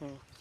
Mm.